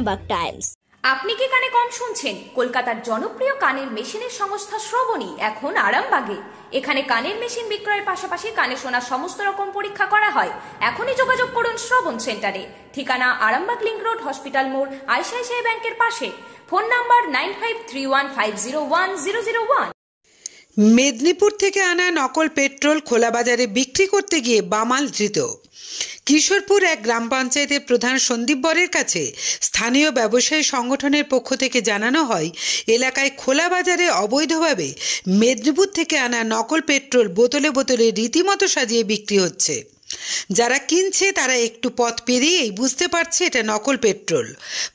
Arambagh Times আপনি কি কানে কম শুনছেন? কলকাতার জনপ্রিয় কানের মেশিনের সংস্থা শ্রবণী এখন আরামবাগে। এখানে কানের মেশিন বিক্রয়ের পাশাপাশি কানে শোনা সমস্ত রকম পরীক্ষা করা হয়। এখনই যোগাযোগ করুন শ্রবণ সেন্টারে। ঠিকানা আরামবাগ লিংক রোড হসপিটাল মোড় আইসিআইসিআই ব্যাংকের পাশে। Phone number nine five three one five zero one zero zero one. Medinipur থেকে আনা নকল পেট্রোল খোলা বাজারে বিক্রি করতে গিয়ে বামাল ধৃত। কিশোরপুর এক গ্রাম পঞ্চায়েতের প্রধান সন্দীপ বরের কাছে স্থানীয় ব্যবসায়ী সংগঠনের পক্ষ থেকে জানানো হয়, এলাকায় খোলা বাজারে অবৈধভাবে মেদিনীপুর থেকে আনা নকল পেট্রোল বোতলে বোতলে রীতিমতো সাজিয়ে বিক্রি হচ্ছে। যারা কিনছে, তারা একটু পথ পেরিয়েই বুঝতে পারছে এটা নকল পেট্রোল।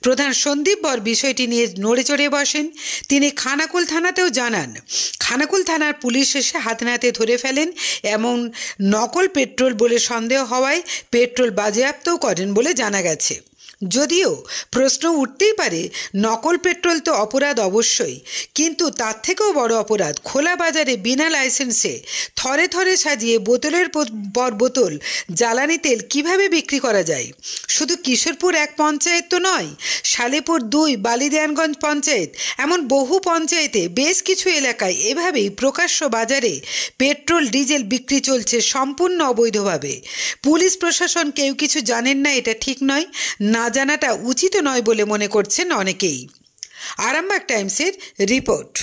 প্রধান সন্দীপ বর বিষয়টি নিয়ে নড়ে চড়ে বসেন। তিনি খানাকুল থানাতেও জানান, খানাকুল থানার পুলিশ এসে হাতে নাতে ধরে ফেলেন। এমন নকল পেট্রোল বলে সন্দেহ হওয়ায় পেট্রোল বাজেয়াপ্তও করেন বলে জানা গেছে। যদিও প্রশ্ন উঠতেই পারে, নকল পেট্রোল তো অপরাধ অবশ্যই, কিন্তু তার থেকেও বড় অপরাধ খোলা বাজারে বিনা লাইসেন্সে থরে থরে সাজিয়ে বোতলের পর বোতল, জ্বালানি তেল কীভাবে বিক্রি করা যায়? শুধু কিশোরপুর এক পঞ্চায়েত তো নয়, শালেপুর দুই, বালিদেয়ানগঞ্জ পঞ্চায়েত, এমন বহু পঞ্চায়েতে বেশ কিছু এলাকায় এভাবেই প্রকাশ্য বাজারে পেট্রোল, ডিজেল বিক্রি চলছে সম্পূর্ণ অবৈধভাবে। পুলিশ প্রশাসন কেউ কিছু জানেন না এটা ঠিক নয়, না জানাটা উচিত নয় বলে মনে করছেন অনেকেই। আরামবাগ টাইমসের রিপোর্ট।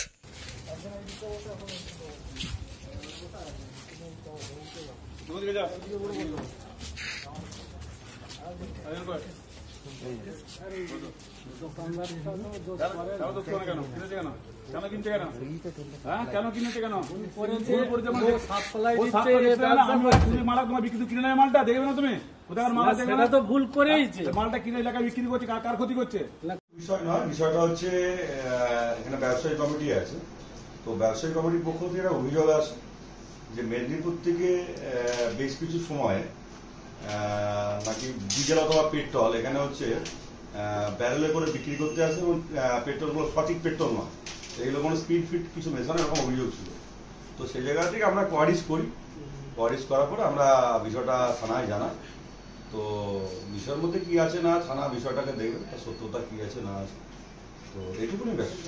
মালটা দেখবে না তুমি? সেটা তো ভুল করেইছে মালটা কিনে এলাকায় বিক্রি করছে কার কার ক্ষতি করছে? বিষয় নয় বিষয়টা হচ্ছে এখানে ব্যবসায়ী কমিটি আছে। তো ব্যবসায়ী কমিটির পক্ষ থেকে একটা অভিযোগ আছে যে মেদিনীপুর থেকে বেশ কিছু সময় নাকি ডিজেল অথবা পেট্রোল এখানে হচ্ছে ব্যারেলে করে বিক্রি করতে আসে এবং পেট্রোলগুলো সঠিক পেট্রোল নয়। এগুলো কোনো স্পিড ফিট কিছু মেশানো এরকম অভিযোগ ছিল। তো সেই জায়গা থেকে আমরা কোয়ারিস করি। কোয়ারিস করার পরে আমরা বিষয়টা থানায় জানাই। তো বিষয়ের মধ্যে কি আছে না, থানা বিষয়টাকে দেখবে তার সত্যতা কি আছে না আছে। তো এইটুকুনি ব্যাপার।